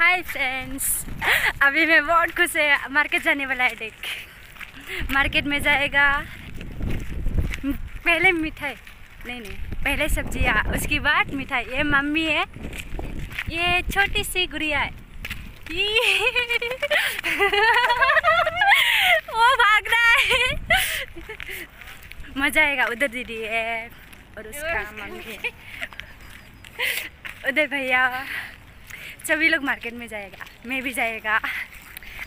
Hi friends अभी मैं बहुत खुश है। मार्केट जाने वाला है देख। मार्केट में जाएगा। पहले मिठाई। नहीं नहीं पहले सब्ज़ियाँ उसके बाद मिठाई। ये मम्मी है। ये छोटी सी गुड़िया है। वो भाग रहा है। मज़ा आएगा। उधर दीदी है और उसका मम्मी है। उधर भैया। सभी लोग मार्केट में जाएगा, मैं भी जाएगा।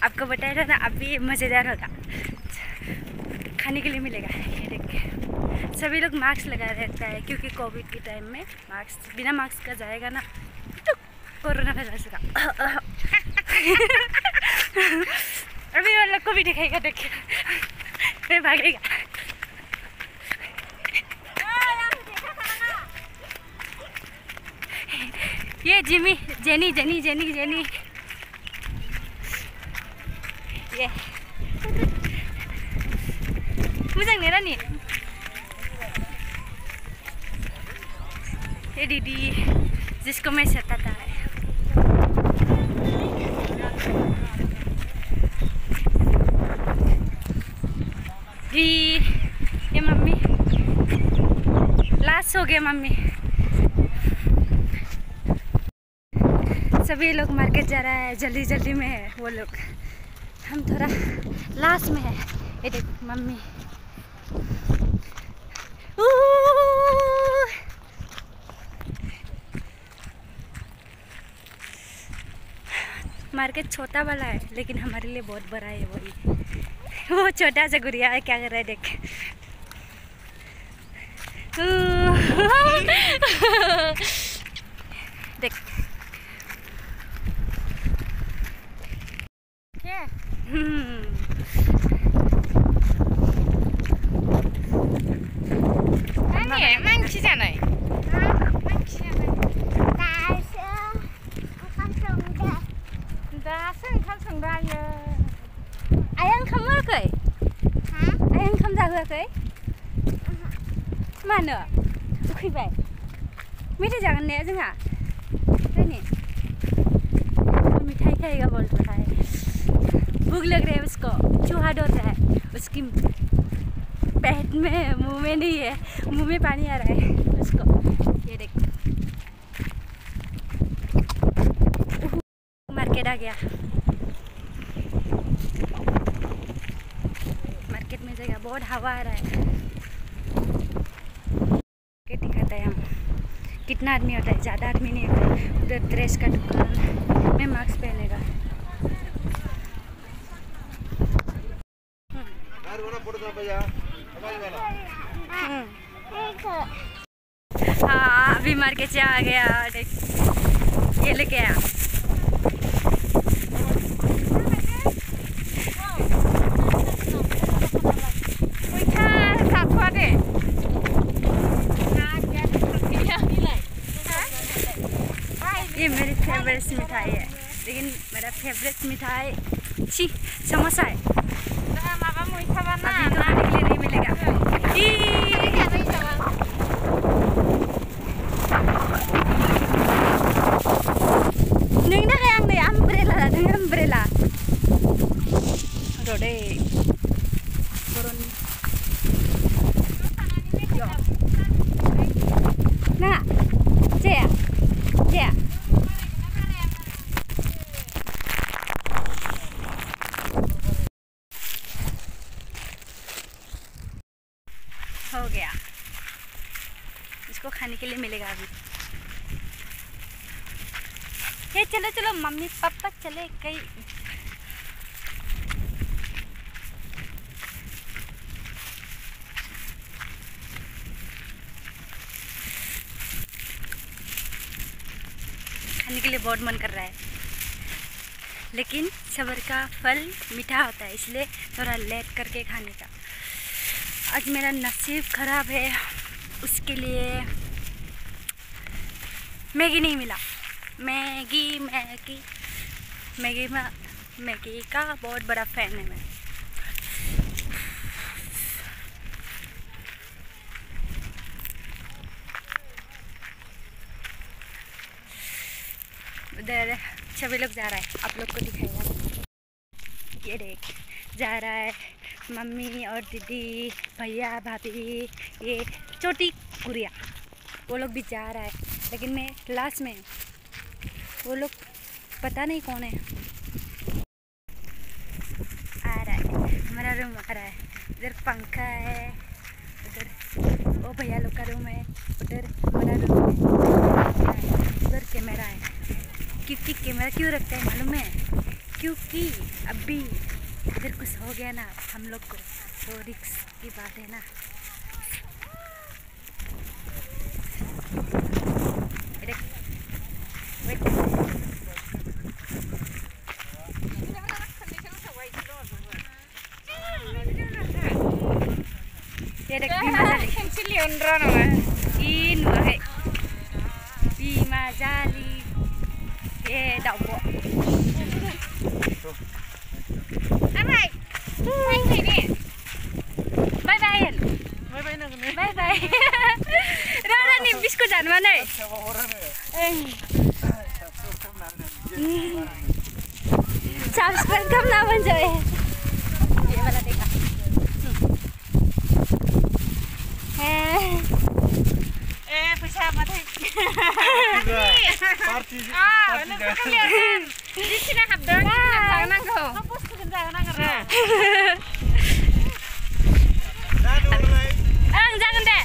आपको बताया था ना, अब भी मज़ेदार होगा। खाने के लिए मिलेगा। ये देख। सभी लोग मास्क लगा रहता है, क्योंकि कोविड के टाइम में मास्क, बिना मास्क का जाएगा ना तो कोरोना जा सका अभी वो लोग को भी दिखाएगा देखिए भागेगा। ये Jimmy Jenny Jenny Jenny Jenny ये मोजां नेरा नी ये दीदी जिसको मैं सताता है जी ये मम्मी लास्ट हो गया मम्मी सभी लोग मार्केट जा रहा है, जल्दी जल्दी में है वो लोग। हम थोड़ा लास्ट में है। ये देख, मम्मी। मार्केट छोटा वाला है, लेकिन हमारे लिए बहुत बड़ा है वही वो छोटा सा गुड़िया है, क्या कर रहा है देख। देख। जाहोआखै मानो ने मिठाई खाएगा बोल रहा है भूख लग रही है उसको चूहा डर रहा है उसकी पेट में मुँह में नहीं है मुँह में पानी आ रहा है उसको ये देख। मार्केट आ गया। मार्केट में जाएगा बहुत हवा आ रहा है। मार्केट दिखाता है हम। कितना आदमी होता है? ज़्यादा आदमी नहीं होता है। उधर ड्रेस का दुकान। में मास्क पहनेगा हाँ अभी मार्केट से आ गया। ये लेके आया मीठा साथवा दे ये फेवरेट मिठाई है लेकिन मेरा फेवरेट मिठाई छी समोसा है। अभी तो खाने के लिए नहीं मिलेगा। आंनो आमब्रेला लादों आमब्रेला र' दै बर'नि नाङा जाया जाया हो गया इसको खाने के लिए मिलेगा अभी। हे चलो चलो, मम्मी पापा चले कहीं खाने के लिए बहुत मन कर रहा है। लेकिन सबर का फल मीठा होता है, इसलिए थोड़ा लेट करके खाने का। आज मेरा नसीब खराब है, उसके लिए मैगी नहीं मिला। मैगी मैगी मैगी मैगी का बहुत बड़ा फ़ैन है मैं। उधर सभी लोग जा रहा है, आप लोग को दिखाएगा। ये देख, जा रहा है मम्मी और दीदी, भैया, भाभी, ये छोटी गुड़िया, वो लोग भी जा रहा है। लेकिन मैं लास्ट में, वो लोग पता नहीं कौन है। आ रहा है, हमारा रूम आ रहा है। इधर पंखा है, उधर वो भैया लोग का रूम है, उधर हमारा रूम है। उधर कैमरा है। क्योंकि कैमरा क्यों रखते हैं मालूम है? क्योंकि अभी इधर कुछ हो गया ना, हम लोग को तो रिक्स की बात है ना। rono mas in wae bima jali. Ye dak bo thank bye bye bye bye nak ni. Bye bye rono ni subscribe kam na ए पैसा मात्रै जागोन दे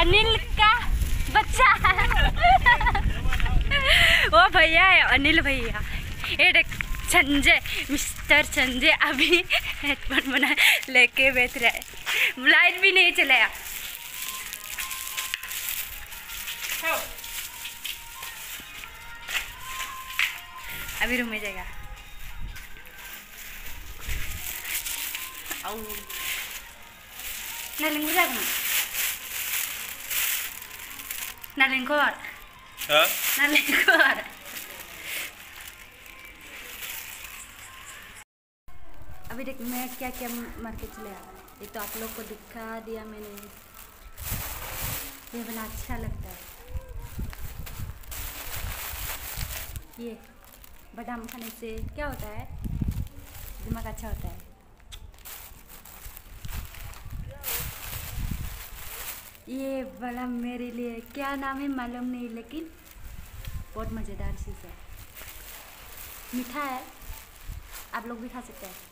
अनिल भैया अनिल भैया ए संजय मिस्टर संजय अभी हेडफोन बना लेके बैठ रहा है। लाइट भी नहीं चलाया अभी रूम में जाएगा। नालेंखर जागोन। नालेंखर Ha? नालेंखर अभी देख, मैं क्या क्या मार्केट चले आ ये तो आप लोग को दिखा दिया मैंने। ये बना अच्छा लगता है। ये बादाम खाने से क्या होता है? दिमाग अच्छा होता है। ये वाला मेरे लिए, क्या नाम है मालूम नहीं, लेकिन बहुत मज़ेदार चीज़ है। मीठा है। आप लोग भी खा सकते हैं।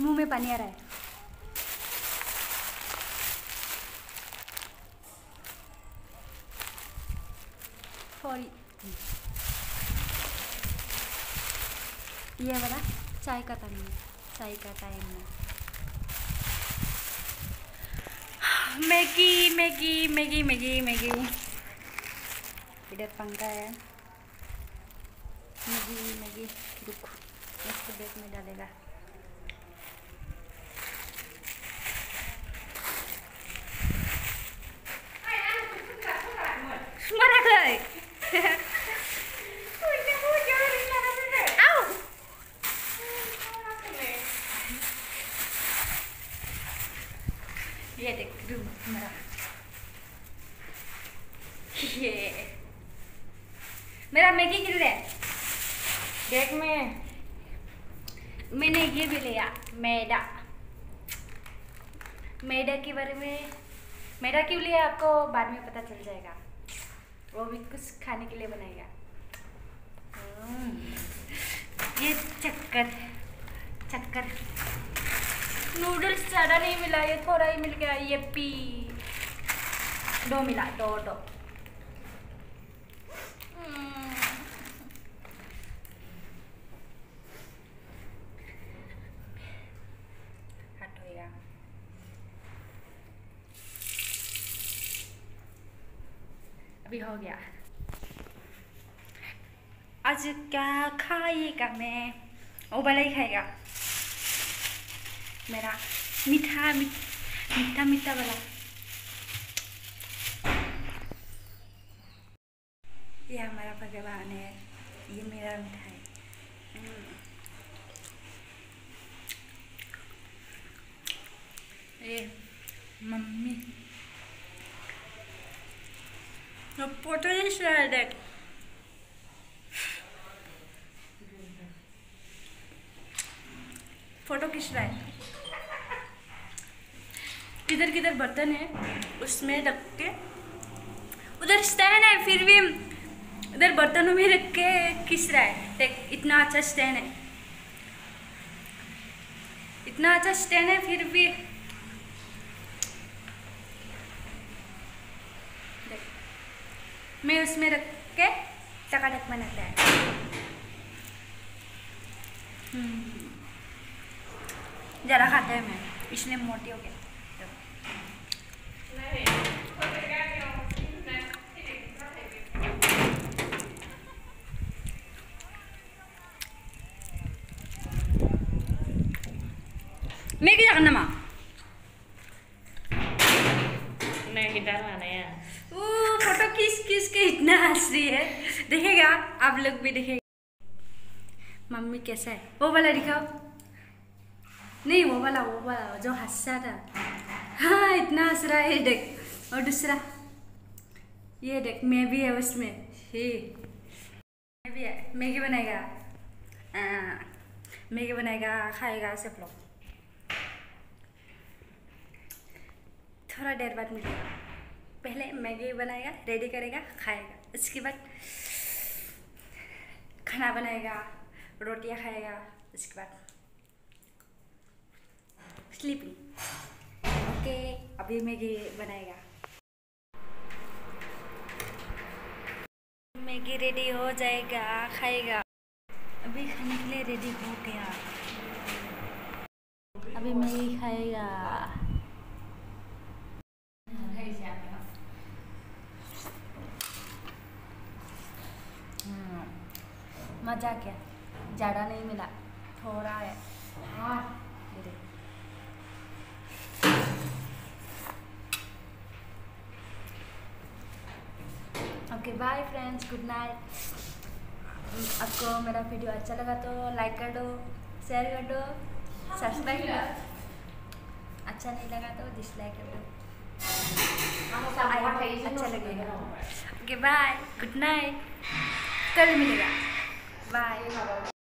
मुँह में पानी आ रहा है। सॉरी ये वाला चाय का टाइम चाय का टाइम है। Maggi Maggi Maggi Maggi Maggi. इधर पंखा है। Maggi Maggi. रुक इसको बैग में डालेगा। ये देख रूम मेरा ये मेरा मैगी गिर रहा है देख में मैंने ये भी लिया मैदा मैदा के बारे में मैदा क्यों लिया आपको बाद में पता चल जाएगा वो भी कुछ खाने के लिए बनाएगा ये चक्कर चक्कर नूडल्स ज़्यादा नहीं मिला, ये थोड़ा ही मिल गया, ये पी। दो मिला, दो दो। हम्म। हो गया। आज क्या खाएगा मैं? वो ही खाएगा। मेरा मीठा, मीठ- मीठा वाला। ये हमारा भगवान है, ये मेरा मिठाई। ये मम्मी। फ़ोटो नहीं शेयर देख। फ़ोटो खींच रहा है। किधर किधर बर्तन है, उसमें रख के, उधर स्टैंड है, फिर भी उधर बर्तनों में रख के खींच रहा है। देख, इतना अच्छा स्टैंड है। इतना अच्छा स्टैंड है, फिर भी मैं उसमें रख के टकाटक बनाता है। हम्म। ज़रा खाता है, मैं, इसलिए मोटी हो गया। क्या करना माँ Này kita mana ya? Photo खींच खींच के इतना हंस रही है। देखेगा आप लोग भी देखेगा। मम्मी कैसा है? वो वाला दिखाओ। नहीं वो वाला वो वाला जो हंसा था। हाँ इतना हंस रहा है देख। और दूसरा। ये देख मैं भी है उसमें। ही। मैं भी है। मैगी बनाएगा। हाँ, मैगी बनाएगा खाएगा सब लोग। थोड़ा देर बाद मिलेगा पहले मैगी बनाएगा रेडी करेगा, खाएगा। उसके बाद खाना बनाएगा, रोटियाँ खाएगा उसके बाद स्लीपिंग ओके अभी मैगी बनाएगा। मैगी रेडी हो जाएगा, खाएगा। अभी खाने के लिए रेडी हो गया अभी मैगी खाएगा। मज़ा क्या ज़्यादा नहीं मिला। थोड़ा है। हाँ okay bye friends good night आपको मेरा वीडियो अच्छा लगा तो लाइक कर दो शेयर कर दो सब्सक्राइब कर दो। अच्छा नहीं लगा तो डिसलाइक कर दो। अच्छा लगेगा। ओके बाय गुड नाइट कल मिलेगा। बाय